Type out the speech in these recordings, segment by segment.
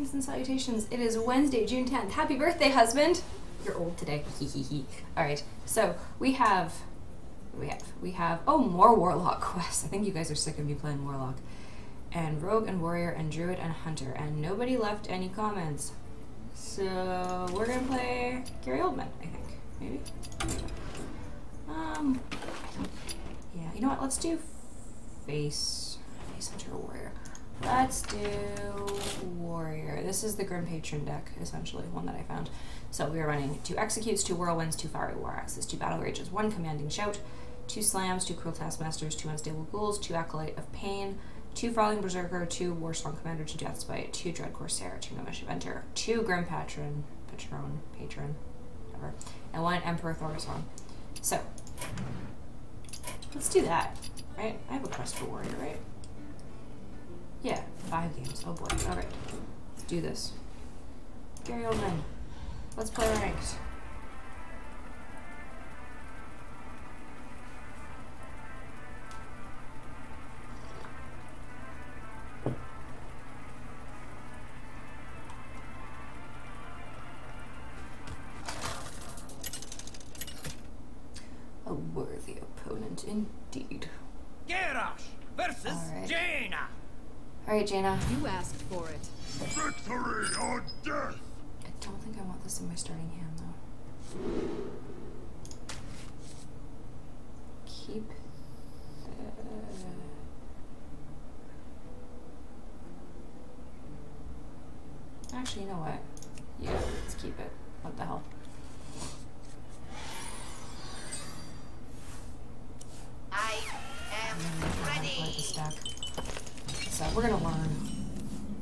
Greetings and salutations. It is Wednesday, June 10th. Happy birthday, husband! You're old today. Hee hee hee. Alright, so we have. We have. We have. Oh, more Warlock quests. I think you guys are sick of me playing Warlock. And Rogue and Warrior and Druid and Hunter. And nobody left any comments. So we're gonna play Gary Oldman, I think. Maybe? Um. Yeah, you know what? Let's do Face. Face Hunter Warrior. Let's do Warrior. This is the Grim Patron deck, essentially, one that I found. So we are running two Executes, two Whirlwinds, two Fiery War Axes, two Battle Rages, one Commanding Shout, two Slams, two Cruel Taskmasters, two Unstable Ghouls, two Acolyte of Pain, two Frothing Berserker, two Warsong Commander, two Death's Bite, two Dread Corsair, two Gnomish Inventor, two Grim Patron, Patron, Patron, whatever, and one Emperor Thorgazon. So, let's do that, right? I have a quest for Warrior, right? Yeah, five games. Oh boy. Alright. Let's do this. Gary Oldman. Let's play ranked. Alright, Jaina. You asked for it. Victory or death! I don't think I want this in my starting hand though. Keep. Actually, you know what? Yeah, let's keep it. What the hell? I am I'm gonna make it ready. like the stack. So we're gonna learn,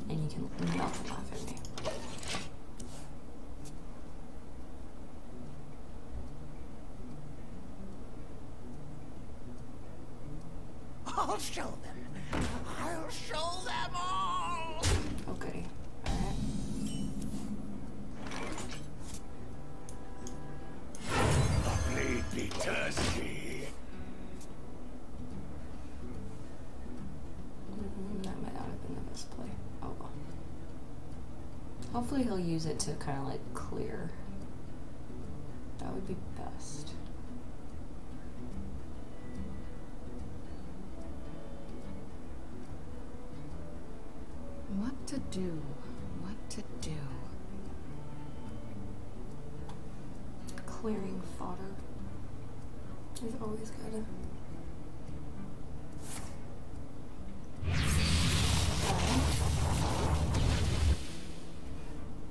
and you can melt and laugh at me. I'll show them. I'll show them all. Goody. Alright. The blade be thirsty. That might not have been the best play. Oh. Hopefully he'll use it to kind of like clear. That would be best. To do? What to do? Clearing fodder is always good.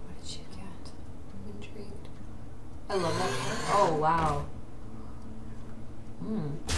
What did you get? I'm intrigued. I love that. Oh wow. Hmm.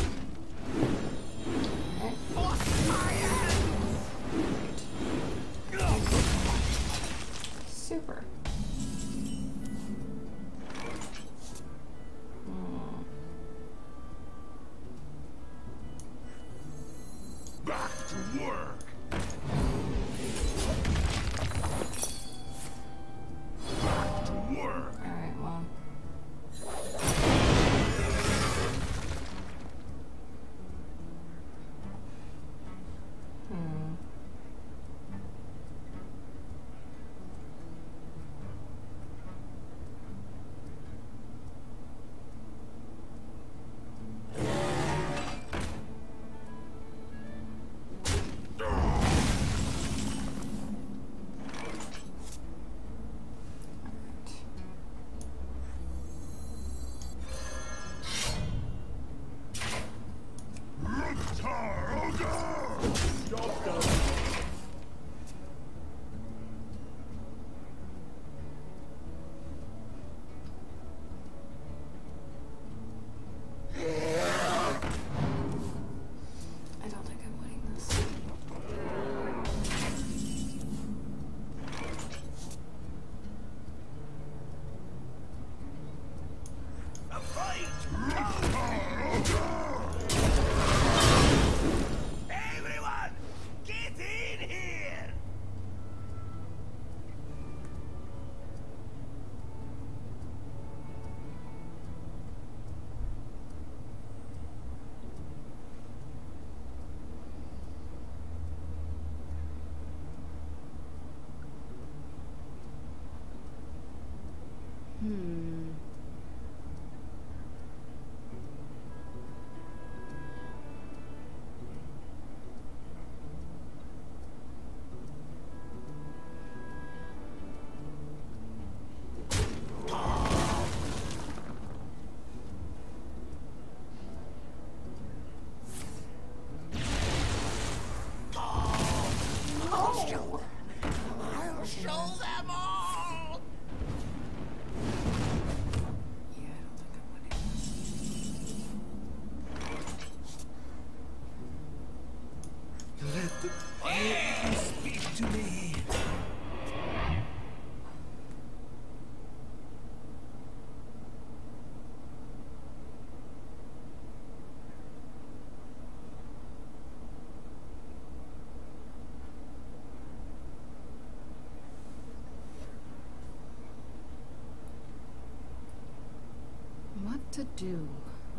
To do?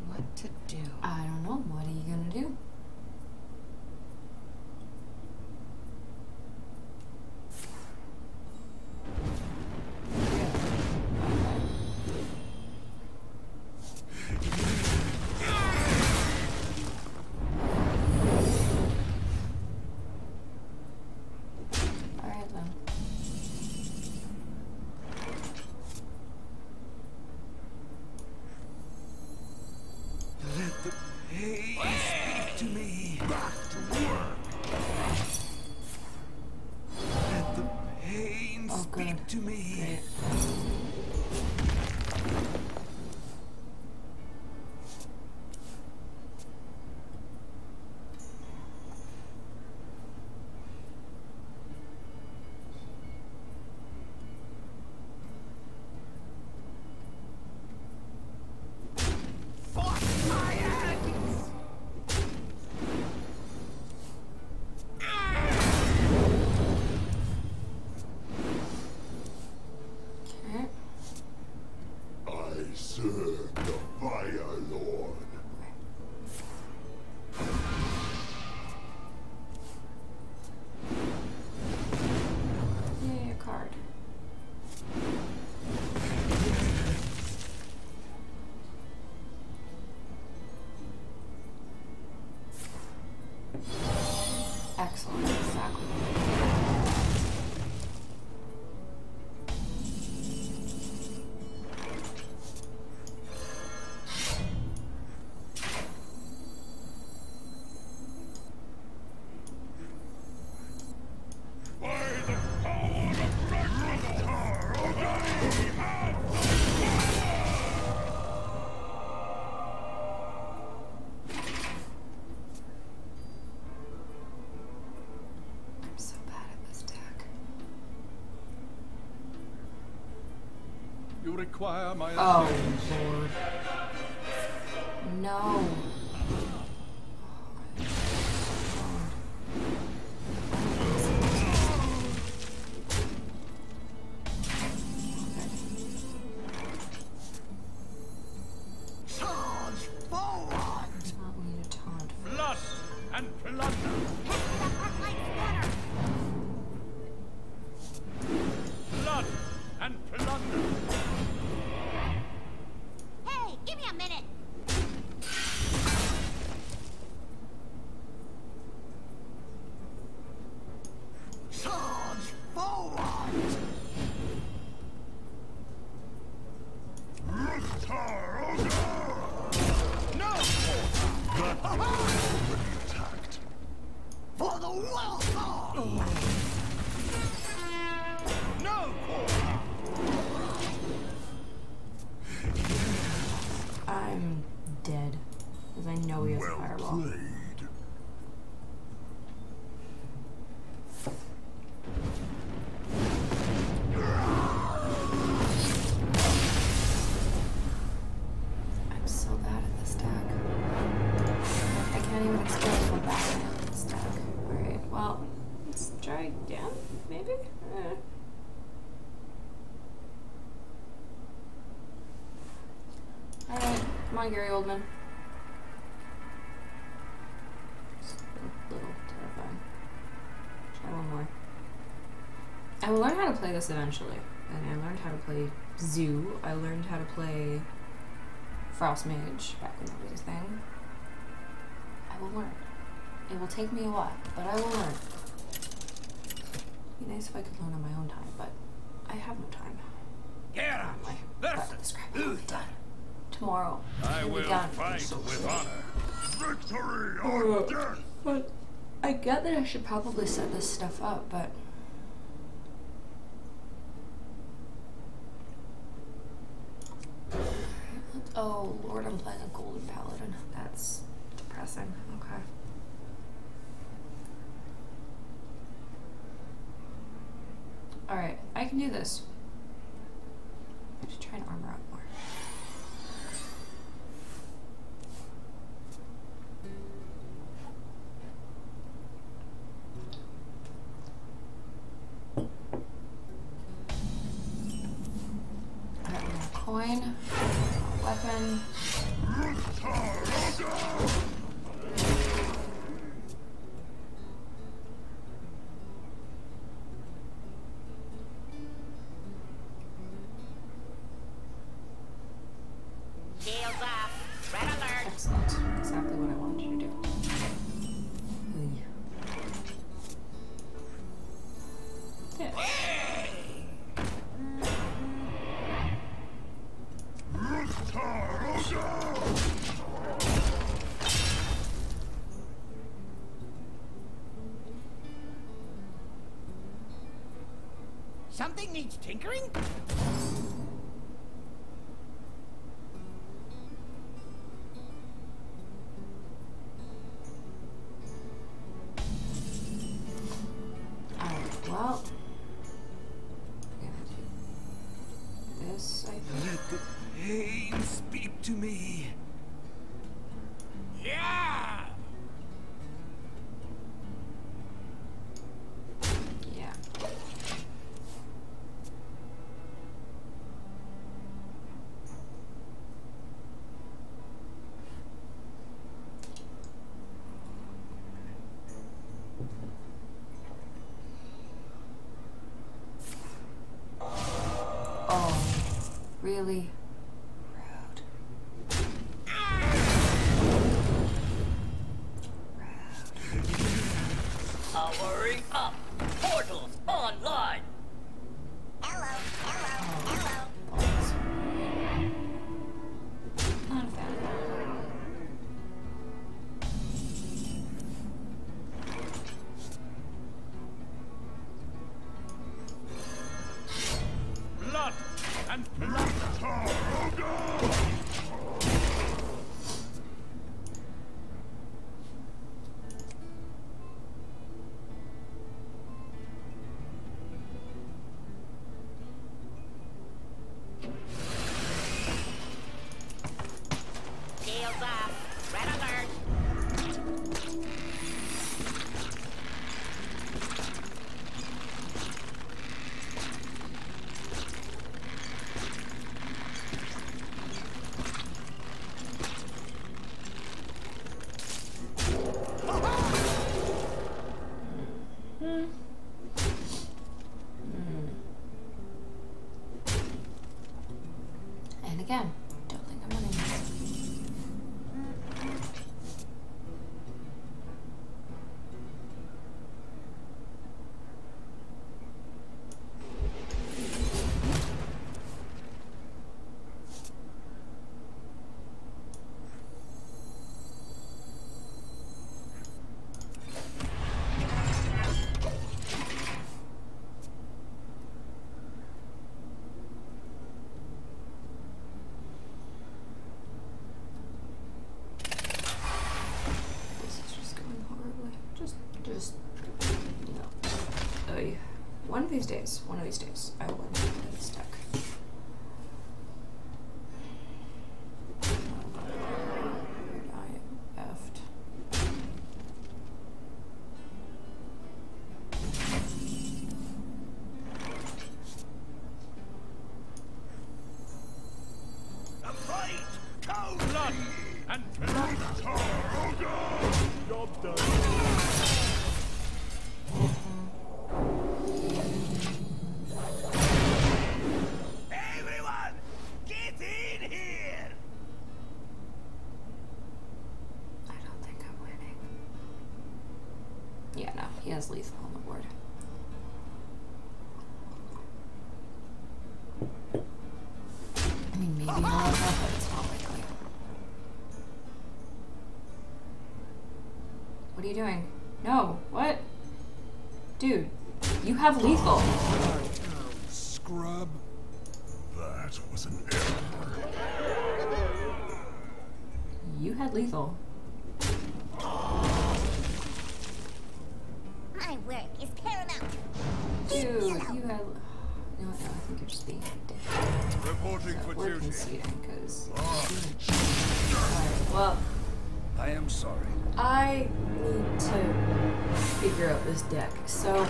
What to do? I don't know. What are you gonna do? Excellent, exactly. Require my Oh. Lord. No. I'm dead. Because I know he has a Well fireball. played. Deck. Alright, well, let's try again, maybe? Alright, come on, Gary Oldman. A little terrifying. Try one more. I will learn how to play this eventually. And I learned how to play Zoo. I learned how to play Frost Mage back when that was a thing. I will learn. It will take me a while, but I will learn. Be nice if I could learn on my own time, but I have no time. But um, versus this crap will be Uther. tomorrow. I It'll be done. fight with honor. Victory or death! But I get that I should probably set this stuff up, but Okay. Alright, I can do this. I should try and armor up. Something needs tinkering? really rude. Rude. Powering up. Portals online. days. One of these days, I will. you doing? No. What? Dude, you have lethal. Scrub. That was an error. You had lethal. My work is paramount. Dude, you have. You no, I think you're just being ridiculous. Reporting so for duty. because. Oh. Ah. Right, well. I am sorry. I need to figure out this deck. So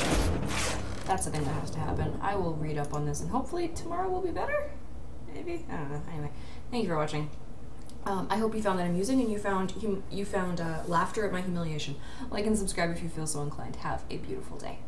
that's the thing that has to happen. I will read up on this and hopefully tomorrow will be better? Maybe? I don't know. Anyway, thank you for watching. Um, I hope you found that amusing and you found you found uh, laughter at my humiliation. Like and subscribe if you feel so inclined. Have a beautiful day.